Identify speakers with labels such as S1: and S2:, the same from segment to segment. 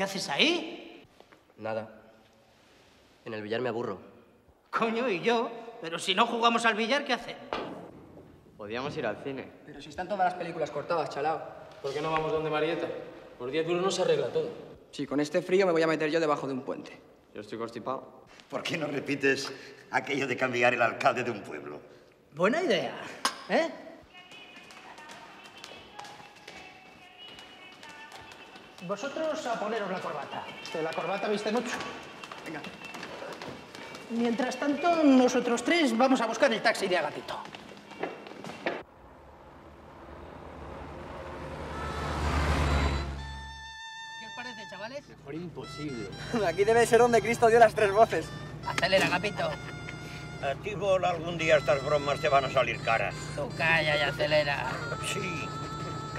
S1: ¿Qué haces ahí?
S2: Nada. En el billar me aburro.
S1: Coño, y yo. Pero si no jugamos al billar, ¿qué hacemos?
S3: Podríamos ir al cine.
S4: Pero si están todas las películas cortadas, chalao.
S5: ¿Por qué no vamos donde Marieta? Por 10 euros no se arregla todo.
S4: Sí, con este frío me voy a meter yo debajo de un puente.
S3: Yo estoy constipado.
S6: ¿Por qué no repites aquello de cambiar el alcalde de un pueblo?
S1: Buena idea, ¿eh? Vosotros a poneros la corbata. Usted la corbata viste mucho.
S4: Venga.
S1: Mientras tanto, nosotros tres vamos a buscar el taxi de Agatito. ¿Qué os parece, chavales?
S5: Mejor imposible.
S4: Aquí debe ser donde Cristo dio las tres voces.
S1: Acelera, Agapito.
S6: A ti, Bol, algún día estas bromas te van a salir caras.
S1: Tú calla y acelera.
S6: Sí,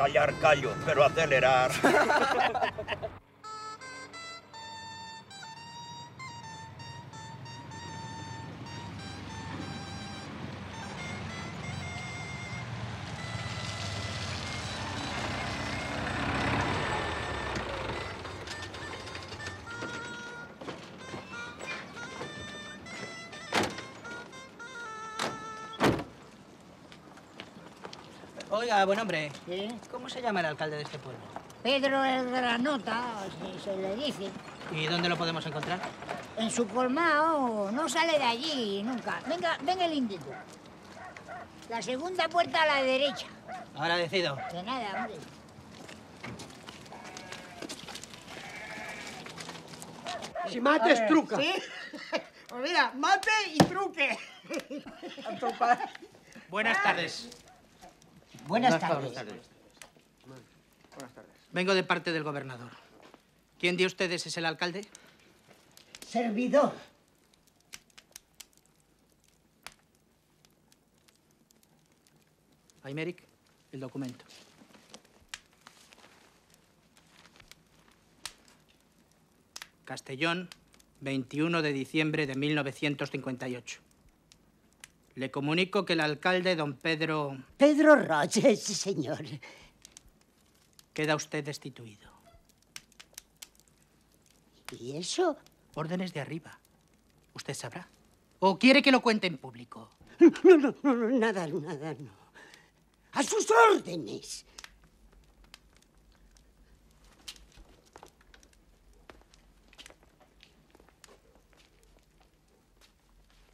S6: callar callo, pero acelerar.
S1: Oiga, buen hombre. ¿Cómo se llama el alcalde de este pueblo?
S7: Pedro el Granota, si se le dice.
S1: ¿Y dónde lo podemos encontrar?
S7: En su colmao, no sale de allí nunca. Venga, venga el indico. La segunda puerta a la derecha.
S1: Ahora decido.
S7: De nada, hombre.
S8: Si mates, truca.
S9: Sí. Pues mira, mate y truque.
S1: Buenas tardes.
S7: Buenas tardes.
S1: Vengo de parte del gobernador. ¿Quién de ustedes es el alcalde?
S7: Servidor.
S1: Aymeric, el documento. Castellón, 21 de diciembre de 1958. Le comunico que el alcalde, don Pedro,
S7: Pedro Roches, señor.
S1: queda usted destituido.
S7: ¿Y eso?
S1: Órdenes de arriba. Usted sabrá. ¿O quiere que lo cuente en público?
S7: No, no, no, no, nada, nada, no. A sus órdenes.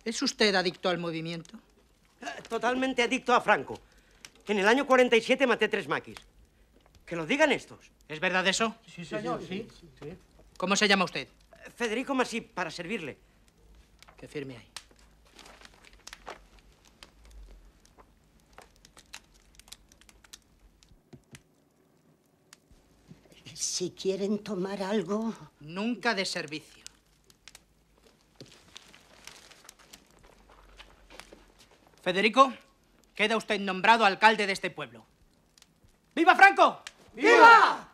S1: ¿Es usted adicto al movimiento?
S8: Totalmente adicto a Franco. En el año 47 maté tres maquis. Que lo digan estos.
S1: ¿Es verdad eso?
S8: Sí, señor, sí.
S1: ¿Cómo se llama usted?
S8: Federico Masí, para servirle.
S1: Que firme ahí.
S7: Si quieren tomar algo,
S1: Nunca de servicio. Federico, queda usted nombrado alcalde de este pueblo. ¡Viva Franco!
S8: ¡Viva!